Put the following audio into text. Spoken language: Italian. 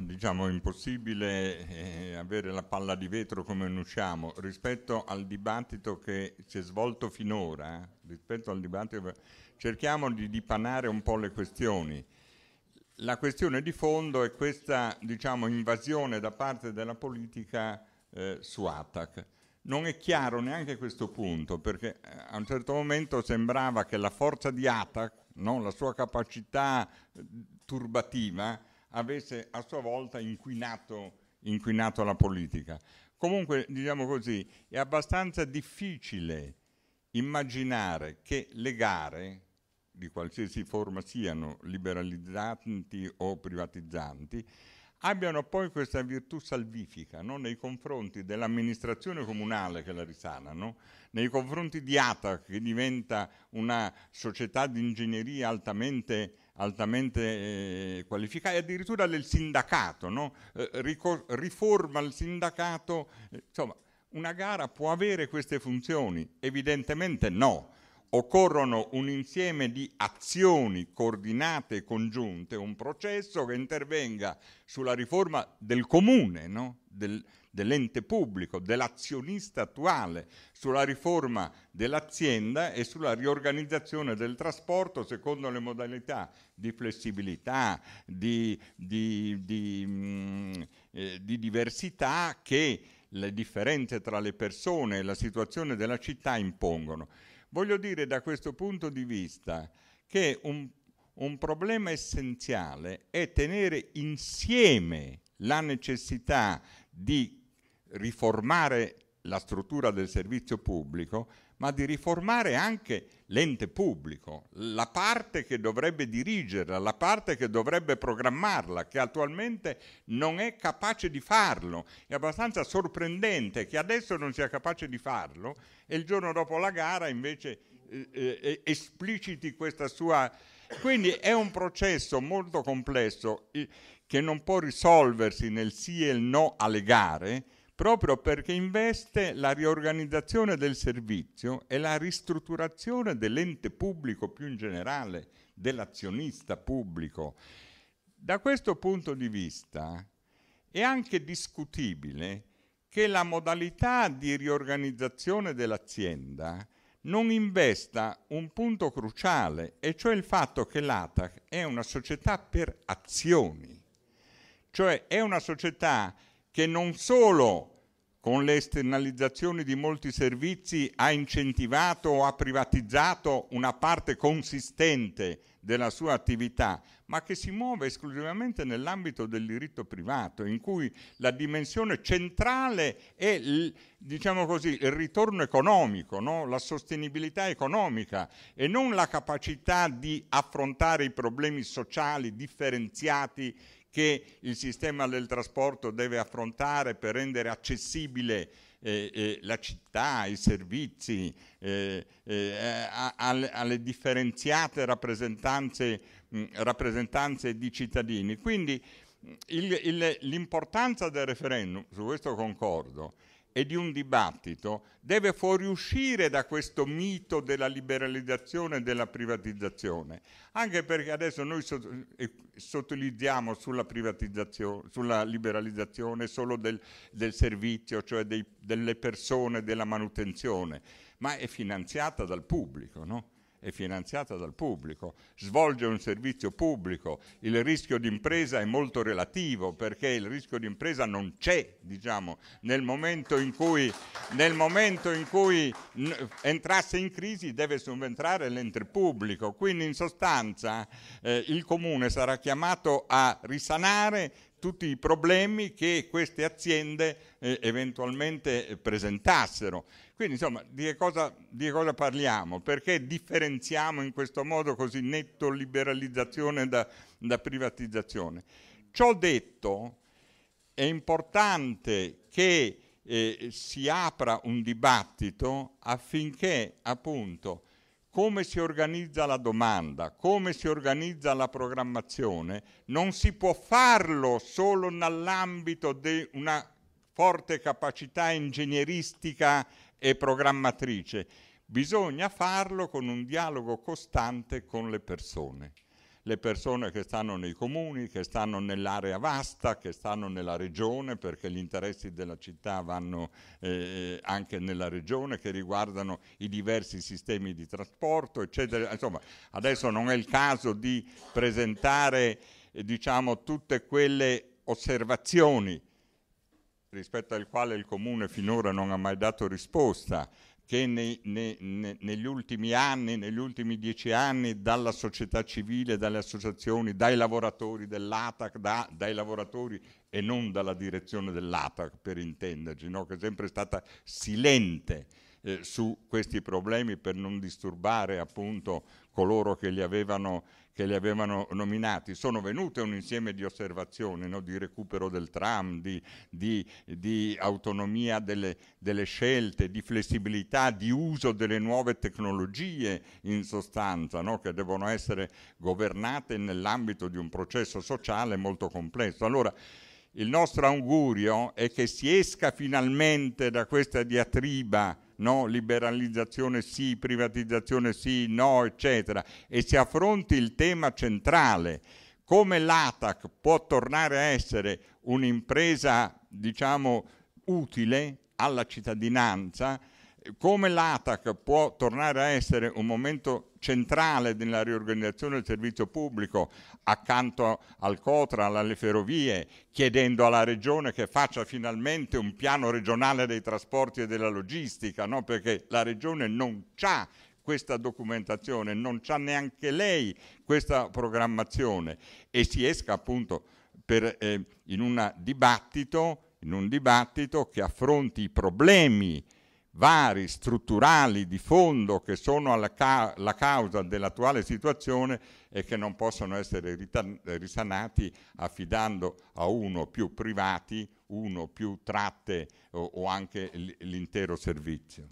diciamo, impossibile eh, avere la palla di vetro come noi usciamo rispetto al dibattito che si è svolto finora, eh, rispetto al dibattito, cerchiamo di dipanare un po' le questioni. La questione di fondo è questa diciamo, invasione da parte della politica eh, su ATAC. Non è chiaro neanche questo punto, perché eh, a un certo momento sembrava che la forza di ATAC, no, la sua capacità eh, turbativa, avesse a sua volta inquinato, inquinato la politica. Comunque, diciamo così, è abbastanza difficile immaginare che le gare, di qualsiasi forma siano, liberalizzanti o privatizzanti, abbiano poi questa virtù salvifica no? nei confronti dell'amministrazione comunale che la risanano, nei confronti di ATA che diventa una società di ingegneria altamente, altamente eh, qualificata e addirittura del sindacato, no? eh, riforma il sindacato, eh, insomma una gara può avere queste funzioni? Evidentemente no occorrono un insieme di azioni coordinate e congiunte, un processo che intervenga sulla riforma del comune, no? del, dell'ente pubblico, dell'azionista attuale, sulla riforma dell'azienda e sulla riorganizzazione del trasporto secondo le modalità di flessibilità, di, di, di, mh, mm, eh, di diversità che le differenze tra le persone e la situazione della città impongono. Voglio dire da questo punto di vista che un, un problema essenziale è tenere insieme la necessità di riformare la struttura del servizio pubblico, ma di riformare anche l'ente pubblico, la parte che dovrebbe dirigerla, la parte che dovrebbe programmarla, che attualmente non è capace di farlo. È abbastanza sorprendente che adesso non sia capace di farlo e il giorno dopo la gara invece eh, eh, espliciti questa sua... Quindi è un processo molto complesso eh, che non può risolversi nel sì e il no alle gare, proprio perché investe la riorganizzazione del servizio e la ristrutturazione dell'ente pubblico più in generale, dell'azionista pubblico. Da questo punto di vista è anche discutibile che la modalità di riorganizzazione dell'azienda non investa un punto cruciale, e cioè il fatto che l'ATAC è una società per azioni, cioè è una società che non solo con le esternalizzazioni di molti servizi ha incentivato o ha privatizzato una parte consistente della sua attività, ma che si muove esclusivamente nell'ambito del diritto privato, in cui la dimensione centrale è diciamo così, il ritorno economico, no? la sostenibilità economica e non la capacità di affrontare i problemi sociali differenziati che il sistema del trasporto deve affrontare per rendere accessibile eh, eh, la città, i servizi, eh, eh alle, alle, differenziate rappresentanze, mh, rappresentanze, di cittadini. Quindi il, l'importanza del referendum, su questo concordo, e di un dibattito deve fuoriuscire da questo mito della liberalizzazione e della privatizzazione, anche perché adesso noi eh, sottolineiamo sulla, sulla liberalizzazione solo del, del servizio, cioè dei, delle persone, della manutenzione, ma è finanziata dal pubblico, no? È finanziata dal pubblico, svolge un servizio pubblico, il rischio di impresa è molto relativo perché il rischio di impresa non c'è, diciamo, nel momento in cui, momento in cui entrasse in crisi deve subentrare l'ente pubblico, quindi in sostanza eh, il comune sarà chiamato a risanare tutti i problemi che queste aziende eh, eventualmente presentassero. Quindi insomma di che, cosa, di che cosa parliamo? Perché differenziamo in questo modo così netto liberalizzazione da, da privatizzazione? Ciò detto, è importante che eh, si apra un dibattito affinché appunto come si organizza la domanda, come si organizza la programmazione, non si può farlo solo nell'ambito di una forte capacità ingegneristica e programmatrice, bisogna farlo con un dialogo costante con le persone. Le persone che stanno nei comuni, che stanno nell'area vasta, che stanno nella regione, perché gli interessi della città vanno eh, anche nella regione, che riguardano i diversi sistemi di trasporto, eccetera. Insomma, adesso non è il caso di presentare eh, diciamo, tutte quelle osservazioni rispetto al quale il Comune finora non ha mai dato risposta, che nei, nei, ne, negli ultimi anni, negli ultimi dieci anni, dalla società civile, dalle associazioni, dai lavoratori dell'ATAC, da, dai lavoratori e non dalla direzione dell'ATAC per intenderci, no? che è sempre stata silente eh, su questi problemi per non disturbare appunto coloro che li avevano che li avevano nominati, sono venute un insieme di osservazioni, no? di recupero del tram, di, di, di autonomia delle, delle, scelte, di flessibilità, di uso delle nuove tecnologie in sostanza, no? che devono essere governate nell'ambito di un processo sociale molto complesso. Allora, il nostro augurio è che si esca finalmente da questa diatriba no, liberalizzazione sì, privatizzazione sì, no, eccetera, e si affronti il tema centrale, come l'ATAC può tornare a essere un'impresa, diciamo, utile alla cittadinanza, come l'ATAC può tornare a essere un momento centrale nella riorganizzazione del servizio pubblico accanto al COTRA, alle ferrovie, chiedendo alla Regione che faccia finalmente un piano regionale dei trasporti e della logistica, no? perché la Regione non ha questa documentazione, non ha neanche lei questa programmazione e si esca appunto per, eh, in, in un dibattito che affronti i problemi vari, strutturali, di fondo che sono ca- la causa dell'attuale situazione e che non possono essere risanati affidando a uno o più privati, uno o più tratte o, o anche l'intero servizio.